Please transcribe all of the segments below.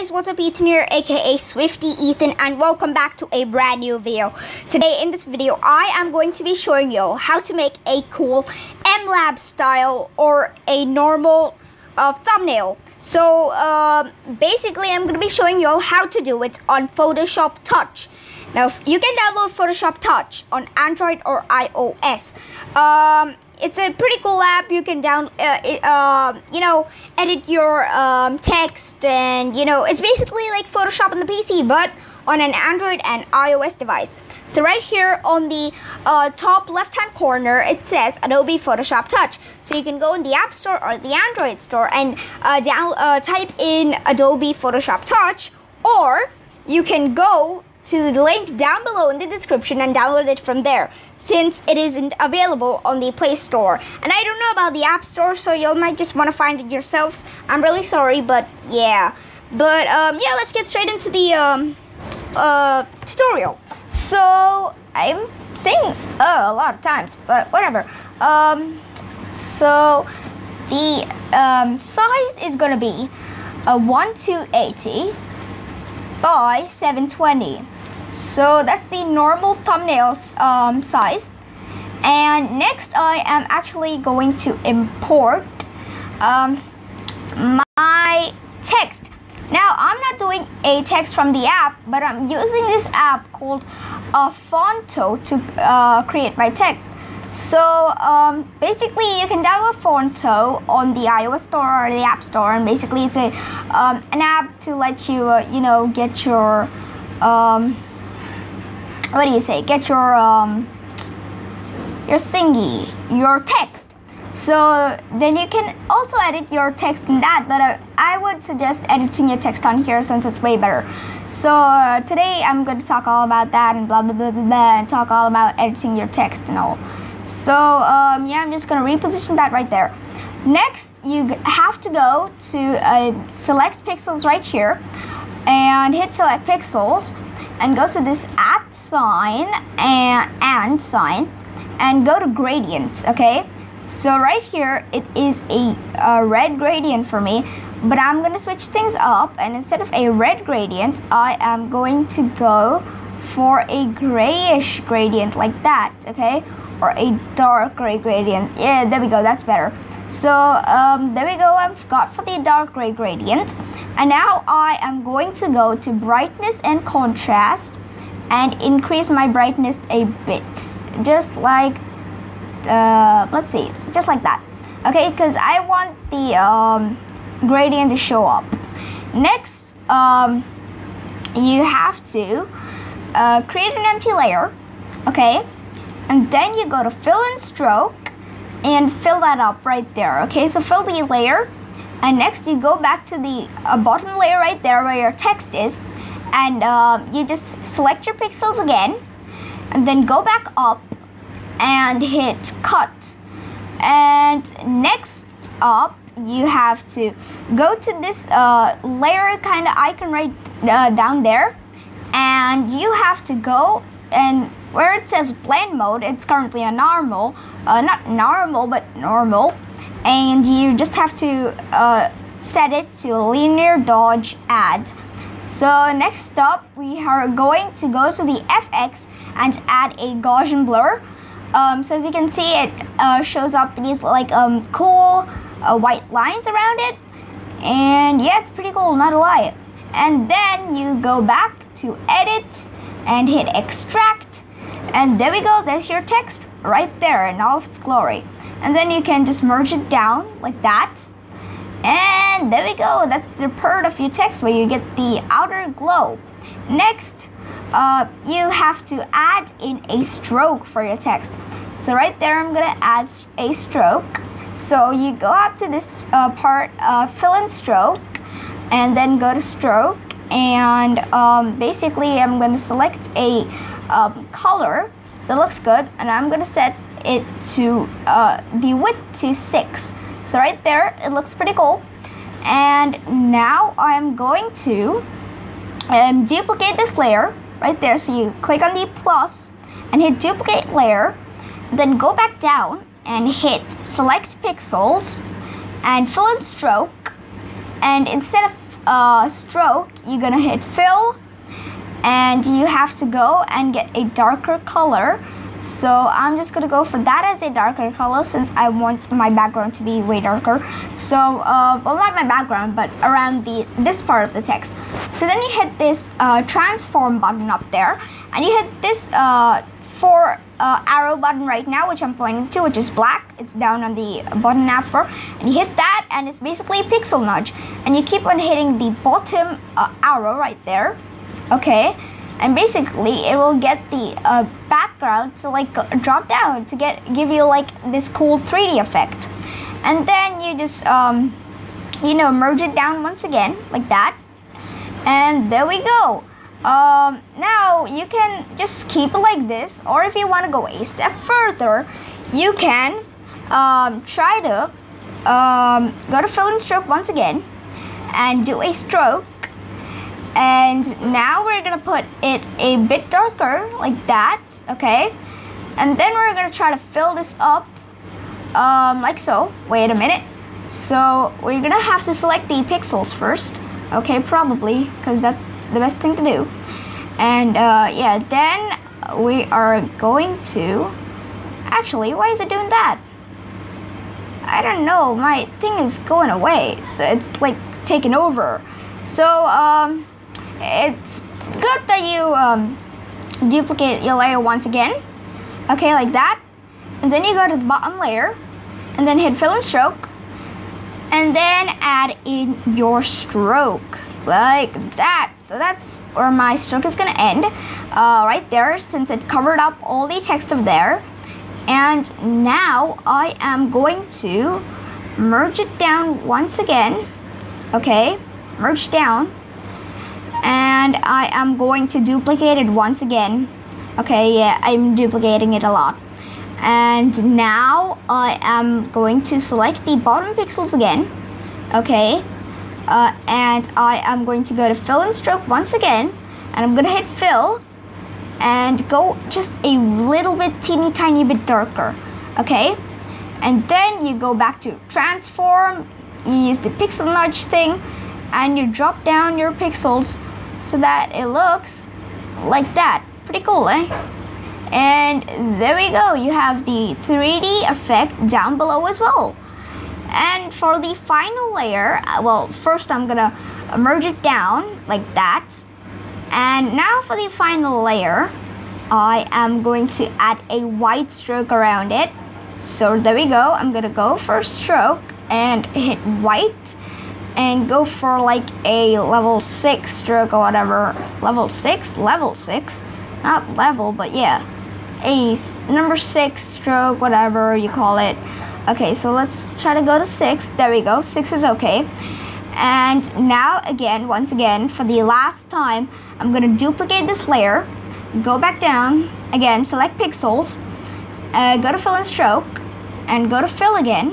guys, what's up Ethan here aka Swifty Ethan and welcome back to a brand new video. Today in this video I am going to be showing you how to make a cool MLab style or a normal uh, thumbnail. So uh, basically I'm going to be showing you all how to do it on Photoshop Touch. Now you can download Photoshop Touch on Android or iOS. Um, it's a pretty cool app. You can down, uh, uh, you know, edit your um, text, and you know, it's basically like Photoshop on the PC, but on an Android and iOS device. So right here on the uh, top left-hand corner, it says Adobe Photoshop Touch. So you can go in the App Store or the Android Store and uh, down, uh, type in Adobe Photoshop Touch, or you can go to the link down below in the description and download it from there since it isn't available on the Play Store. And I don't know about the App Store, so you might just want to find it yourselves. I'm really sorry, but yeah. But um, yeah, let's get straight into the um, uh, tutorial. So I'm saying uh, a lot of times, but whatever. Um, so the um, size is gonna be a 1280 by 720 so that's the normal thumbnail um, size. And next I am actually going to import um, my text. Now I'm not doing a text from the app but I'm using this app called uh, Phonto to uh, create my text. So um, basically you can download Phonto on the iOS store or the App Store and basically it's a um, an app to let you uh, you know get your um, what do you say? Get your um, your thingy, your text. So then you can also edit your text in that, but uh, I would suggest editing your text on here since it's way better. So uh, today I'm going to talk all about that and blah blah blah blah blah, and talk all about editing your text and all. So um, yeah, I'm just going to reposition that right there. Next, you have to go to uh, select pixels right here and hit select pixels and go to this at sign and and sign and go to gradient okay? So right here it is a, a red gradient for me but I'm gonna switch things up and instead of a red gradient I am going to go for a grayish gradient like that okay or a dark gray gradient. Yeah there we go that's better. So um, there we go I've got for the dark gray gradient. And now I am going to go to brightness and contrast and increase my brightness a bit. Just like uh, let's see just like that. Okay because I want the um, gradient to show up. Next um, you have to uh, create an empty layer okay and then you go to fill and stroke and fill that up right there okay? So fill the layer and next you go back to the uh, bottom layer right there where your text is and uh, you just select your pixels again and then go back up and hit cut. And next up you have to go to this uh, layer kind of icon right uh, down there and you have to go and where it says blend mode it's currently a normal uh, not normal but normal. And you just have to uh, set it to linear dodge add. So next up we are going to go to the FX and add a Gaussian blur. Um, so as you can see it uh, shows up these like um, cool uh, white lines around it. And yeah it's pretty cool not a lie. And then you go back to edit and hit extract and there we go there's your text right there in all of its glory. And then you can just merge it down like that. And there we go that's the part of your text where you get the outer glow. Next uh, you have to add in a stroke for your text. So right there I'm gonna add a stroke. So you go up to this uh, part uh, fill in stroke and then go to stroke. And um, basically I'm going to select a um, color that looks good and I'm to set it to uh, the width to 6 so right there it looks pretty cool. And now I'm going to um, duplicate this layer right there. So you click on the plus and hit duplicate layer then go back down and hit select pixels and fill in stroke. And instead of uh, stroke, you're gonna hit fill and you have to go and get a darker color. So I'm just gonna go for that as a darker color since I want my background to be way darker. So, uh, well not my background, but around the this part of the text. So then you hit this uh, transform button up there and you hit this uh, four uh, arrow button right now, which I'm pointing to, which is black. It's down on the button after, and you hit that, and it's basically a pixel nudge. And you keep on hitting the bottom uh, arrow right there, okay? And basically, it will get the uh, background to like drop down to get give you like this cool 3D effect. And then you just um, you know merge it down once again like that, and there we go. Um, now you can just keep it like this, or if you want to go a step further, you can um, try to um, go to fill and stroke once again and do a stroke. And now we're gonna put it a bit darker, like that, okay? And then we're gonna try to fill this up, um, like so. Wait a minute. So we're gonna have to select the pixels first, okay? Probably, because that's the best thing to do. And uh, yeah, then we are going to. Actually, why is it doing that? I don't know. My thing is going away, so it's like taking over. So um, it's good that you um, duplicate your layer once again. Okay, like that. And then you go to the bottom layer, and then hit fill and stroke, and then add in your stroke like that. So that's where my stroke is gonna end, uh, right there, since it covered up all the text of there. And now I am going to merge it down once again. Okay, merge down. And I am going to duplicate it once again. Okay, yeah, I'm duplicating it a lot. And now I am going to select the bottom pixels again. Okay, uh, and I am going to go to fill and stroke once again and I'm gonna hit fill and go just a little bit teeny tiny bit darker okay and then you go back to transform you use the pixel nudge thing and you drop down your pixels so that it looks like that pretty cool eh and there we go you have the 3d effect down below as well and for the final layer, uh, well, first I'm gonna merge it down like that. And now for the final layer, I am going to add a white stroke around it. So there we go. I'm gonna go for stroke and hit white and go for like a level 6 stroke or whatever. Level 6? Level 6? Not level, but yeah. A number 6 stroke, whatever you call it. Okay, so let's try to go to 6. There we go. 6 is okay. And now again, once again, for the last time, I'm to duplicate this layer, go back down, again, select pixels, uh, go to fill and stroke, and go to fill again.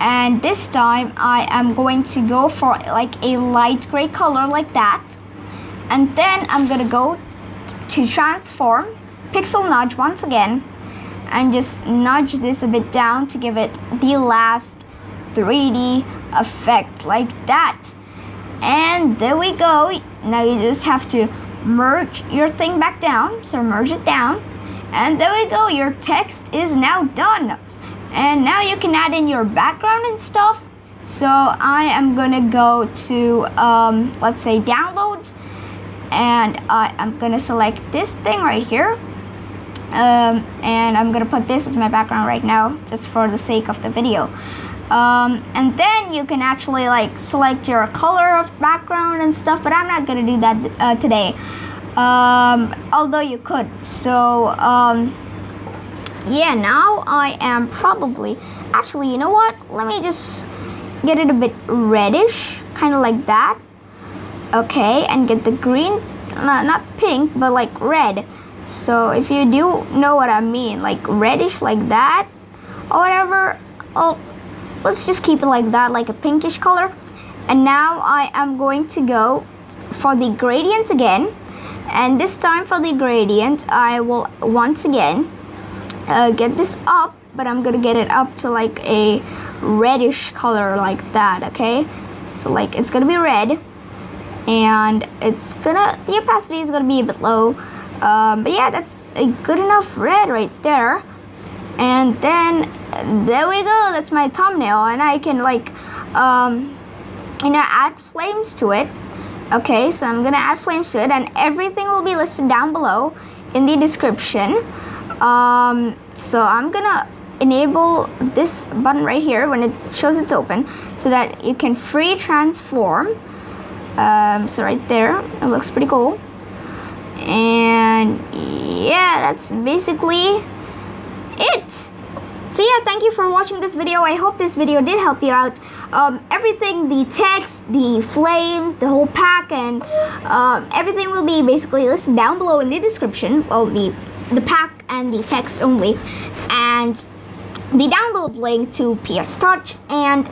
And this time I am going to go for like a light gray color like that. And then I'm to go to transform, pixel nudge once again, and just nudge this a bit down to give it the last 3D effect like that. And there we go. Now you just have to merge your thing back down. So merge it down. And there we go. Your text is now done. And now you can add in your background and stuff. So I am gonna go to, um, let's say downloads. And I am gonna select this thing right here um, and I'm gonna put this as my background right now just for the sake of the video um, and then you can actually like select your color of background and stuff but I'm not gonna do that uh, today um, although you could so um, yeah now I am probably actually you know what let me just get it a bit reddish kind of like that okay and get the green not, not pink but like red so if you do know what I mean, like reddish like that or whatever, oh, let's just keep it like that, like a pinkish color. And now I am going to go for the gradient again. And this time for the gradient, I will once again uh, get this up, but I'm gonna get it up to like a reddish color like that, okay? So like it's gonna be red, and it's gonna the opacity is gonna be a bit low. Um, but yeah, that's a good enough red right there. And then there we go. That's my thumbnail, and I can like, um, you know, add flames to it. Okay, so I'm gonna add flames to it, and everything will be listed down below in the description. Um, so I'm gonna enable this button right here when it shows it's open so that you can free transform. Um, so right there it looks pretty cool. And yeah that's basically it. So yeah thank you for watching this video. I hope this video did help you out. Um, everything the text the flames the whole pack and um, everything will be basically listed down below in the description. Well the the pack and the text only and the download link to PS Touch and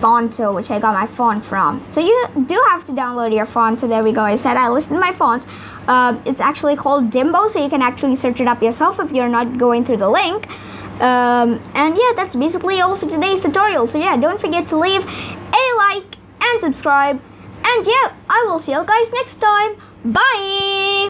Phonto, which I got my font from. So you do have to download your font. So there we go. I said I listed my font. Uh, it's actually called Dimbo, so you can actually search it up yourself if you're not going through the link. Um, and yeah, that's basically all for today's tutorial. So yeah, don't forget to leave a like and subscribe. And yeah, I will see you guys next time. Bye!